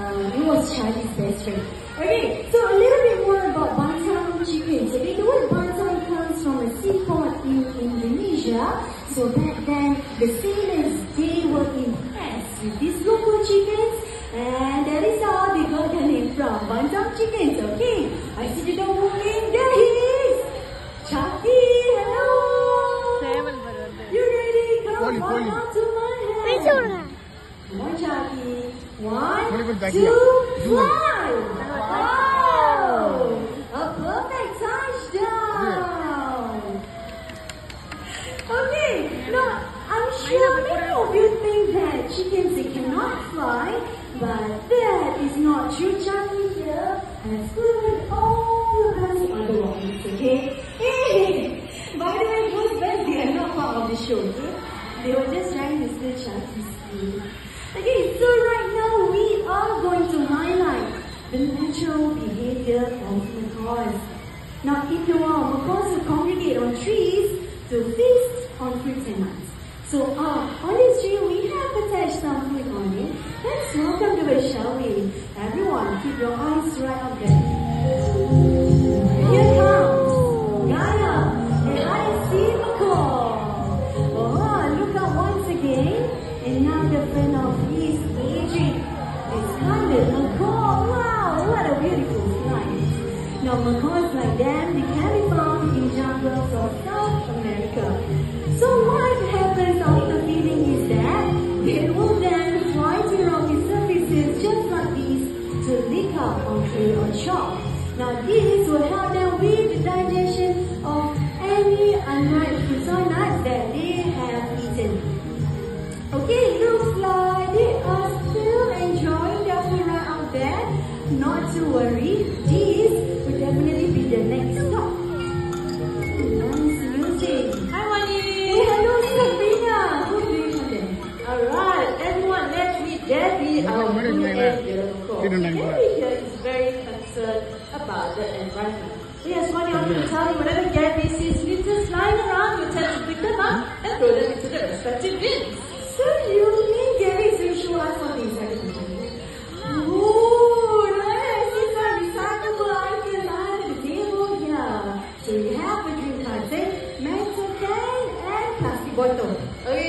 Uh, um, he was Charlie's best friend. Okay, so a little bit more about Bantam chickens. Okay, the word Bantam comes from a seaport in Indonesia. So back then, the sailors, they were impressed with these local chickens. And that is how they got their name from, Bantam chickens, okay? I see the dog walking, there he is! Chucky, hello! You ready? Come on, come to my head! Come on, One, Poli, poli, back two, here. Do it. fly! Wow! A perfect touchdown! Okay, now I'm sure many of you think that chickens they cannot fly, but that is not true. Chucky here has proven all of us otherwise, okay? Hey! By the way, those birds, they are not part of the show, okay? They were just trying to steal food. Okay, so right now we are going to highlight the natural behavior of macaws. Now, if you are, macaws will congregate on trees to feast on fruits and nuts. So, uh, on this tree, we have attached some fruit on it. Let's welcome to it, shall we? Everyone, keep your eyes right up there. Now, macaws like them, they can be found in jungles of South America. So what happens after feeding is that they will then fly to rocky surfaces just like these to lick up on food or chalk. Now this will help them with the digestion of Not to worry, these will definitely be the next stop. Nice music. Hi, Wani. Hey, oh, hello, Sabrina. Do you Alright, everyone, let's meet Debbie, our blue and. Good evening, Debbie here is very concerned about the environment. Yes, what I want to tell you, whenever Debbie sees litters lying around, you tend to pick them up and throw them into the respective bins. Quân!